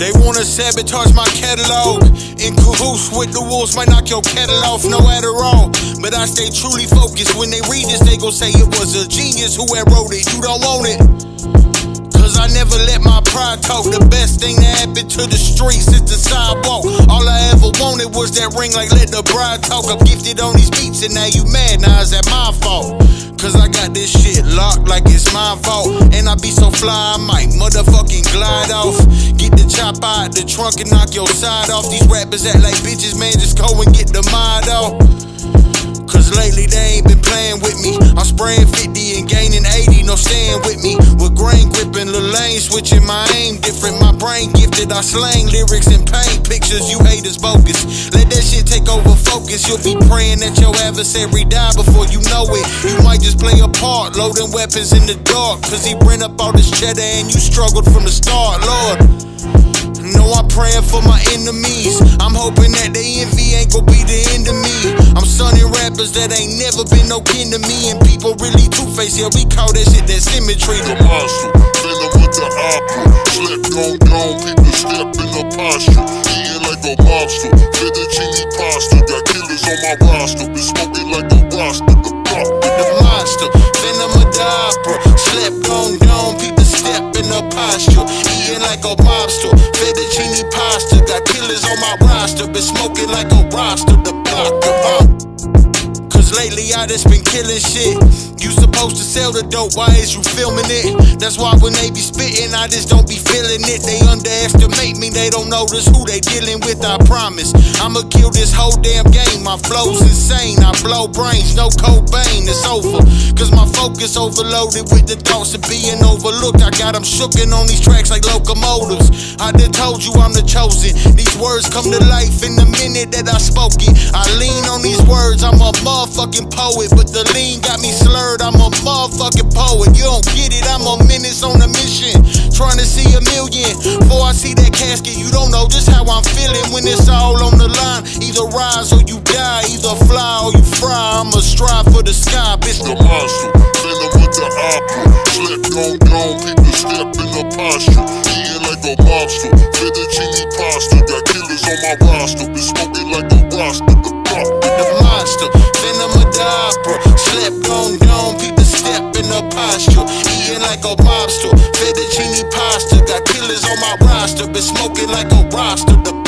They wanna sabotage my catalog. In cahoots with the wolves, might knock your kettle off, no Adderall. But I stay truly focused. When they read this, they gon' say it was a genius who had wrote it. You don't want it. Cause I never let my pride talk. The best thing that happened to the streets is the sidewalk. All I ever wanted was that ring, like let the bride talk. I'm gifted on these beats, and now you mad. Now is that my fault? Cause I got this shit locked like it's my fault. And I be so fly, I might motherfucking glide off. Get the chop out the trunk and knock your side off. These rappers act like bitches, man, just go and get the mind off. Cause lately they ain't been playing with me. I'm spraying 50 and gaining 80, no staying with me. With grain gripping, the lane switching my aim different. My brain gifted, I slang lyrics and paint pictures. You haters bogus. Let that shit take over focus. You'll be praying that your adversary die before you know it. You might just play a part, loading weapons in the dark. Cause he bring up all this cheddar and you struggled from the start, Lord. No, I'm praying for my enemies. I'm hoping rappers that ain't never been no kin to me. And people really two-faced, yeah, we call that shit that symmetry. The monster, feeling with the opera. Slept on down, people step in the posture. Eating like a mobster. Fettuccine pasta, got killers on my roster. Been smoking like a roster. The block, The monster, venom of the opera. Slept on down, people step in the posture. Eating like a mobster. Fettuccine pasta, got killers on my roster. Been smoking like a roster. The block, uh. Cause lately I just been killing shit. You supposed to sell the dope, why is you filming it? That's why when they be spitting, I just don't be feeling it. They underestimate me, they don't notice who they dealing with, I promise. I'ma kill this whole damn game, my flow's insane. I blow brains, no Cobain, it's over. Cause my focus overloaded with the thoughts of being overlooked. I got them shookin' on these tracks like locomotives. I done told you I'm the chosen. These words come to life in the minute that I spoke it. I lean words, I'm a motherfucking poet, but the lean got me slurred. I'm a motherfucking poet. You don't get it, I'm a menace on a mission. Trying to see a million. Before I see that casket, you don't know just how I'm feeling when it's all on the line. Either rise or you die, either fly or you fry. I'ma strive for the sky, bitch. the monster, feeling with the opera. Slept on down, people step in the posture. Eating like a monster. Fettuccine pasta, got killers on my roster. Been smoking like a roster. The monster, venom of the opera. Slept on down, people step in the posture. Eating like a mobster, fettuccine pasta. Got killers on my roster, been smoking like a roster. The